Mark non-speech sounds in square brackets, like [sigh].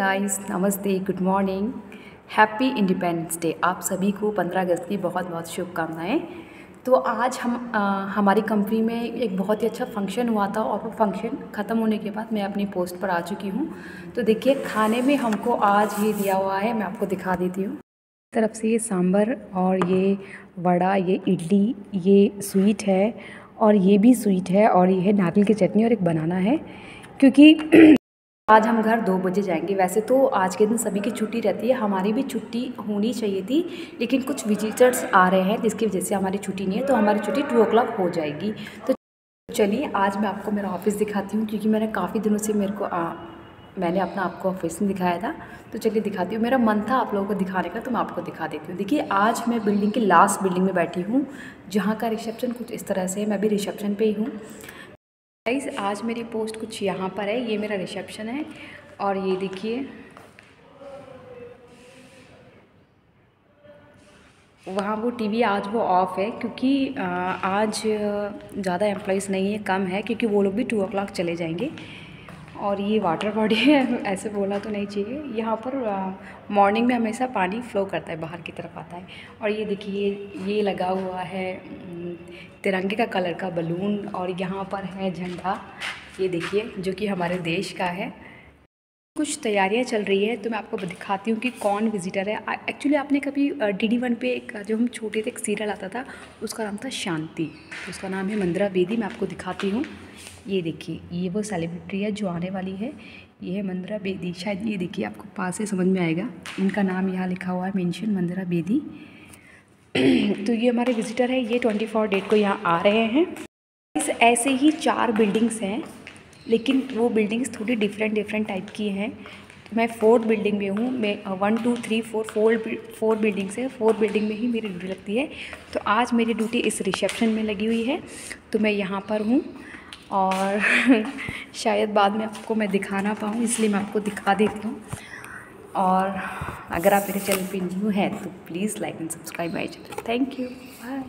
Guys नमस्ते good morning happy independence day आप सभी को 15 अगस्त की बहुत बहुत शुभकामनाएँ। तो आज हम आ, हमारी कंपनी में एक बहुत ही अच्छा फ़ंक्शन हुआ था और वो फ़ंक्शन ख़त्म होने के बाद मैं अपनी पोस्ट पर आ चुकी हूँ। तो देखिए खाने में हमको आज ये दिया हुआ है मैं आपको दिखा देती हूँ। तरफ़ से ये सांभर और ये वड़ा ये इडली ये स्वीट है और ये भी स्वीट है और ये है नारियल की चटनी और एक बनाना है। क्योंकि आज हम घर दो बजे जाएँगे। वैसे तो आज के दिन सभी की छुट्टी रहती है हमारी भी छुट्टी होनी चाहिए थी लेकिन कुछ विजिटर्स आ रहे हैं जिसकी वजह से हमारी छुट्टी नहीं है तो हमारी छुट्टी टू ओ हो जाएगी। तो चलिए आज मैं आपको मेरा ऑफ़िस दिखाती हूँ क्योंकि मैंने काफ़ी दिनों से मेरे को आ, मैंने अपना आपको ऑफ़िस में दिखाया था। तो चलिए दिखाती हूँ। मेरा मन था आप लोगों को दिखाने का तो मैं आपको दिखा देती हूँ। देखिए आज मैं बिल्डिंग की लास्ट बिल्डिंग में बैठी हूँ जहाँ का रिसेप्शन कुछ इस तरह से है मैं भी रिसेप्शन पे ही हूँ। गाइस आज मेरी पोस्ट कुछ यहाँ पर है, ये मेरा रिसेप्शन है, और ये देखिए। वहाँ वो टीवी आज वो ऑफ़ है, क्योंकि आज ज़्यादा एम्प्लॉइज़ नहीं है, कम है, क्योंकि वो लोग भी टू ओ चले जाएँगे। और ये वाटर बॉडी है, ऐसे बोलना तो नहीं चाहिए। यहाँ पर मॉर्निंग में हमेशा पानी फ्लो करता है, बाहर की तरफ़ आता है। और ये देखिए, ये लगा हुआ है तिरंगे का कलर का बलून और यहाँ पर है झंडा। ये देखिए, जो कि हमारे देश का है। कुछ तैयारियाँ चल रही है तो मैं आपको दिखाती हूँ कि कौन विजिटर है। एक्चुअली आपने कभी डी डी वन पे एक, जो हम छोटे थे, एक सीरियल आता था, उसका नाम था शांति। तो उसका नाम है मंदिरा बेदी मैं आपको दिखाती हूँ। ये देखिए, ये वो सेलिब्रिटी है जो आने वाली है। ये है मंदिरा बेदी। शायद ये देखिए, आपको पास से समझ में आएगा। इनका नाम यहाँ लिखा हुआ है मेंशन मंदिरा बेदी। [clears throat] तो ये हमारे विज़िटर है। ये ट्वेंटी फोर डेट को यहाँ आ रहे हैं। इस ऐसे ही चार बिल्डिंग्स हैं, लेकिन वो बिल्डिंग्स थोड़ी डिफरेंट डिफरेंट टाइप की हैं। तो मैं फोर्थ बिल्डिंग में हूँ। मैं one two three four four four buildings है। फोर बिल्डिंग में ही मेरी ड्यूटी लगती है। तो आज मेरी ड्यूटी इस रिसेप्शन में लगी हुई है। तो मैं यहाँ पर हूँ। और [laughs] शायद बाद में आपको मैं दिखा ना पाऊँ, इसलिए मैं आपको दिखा देती हूँ। और अगर आप मेरे चैनल पे न्यू हैं तो please like and subscribe my channel thank you bye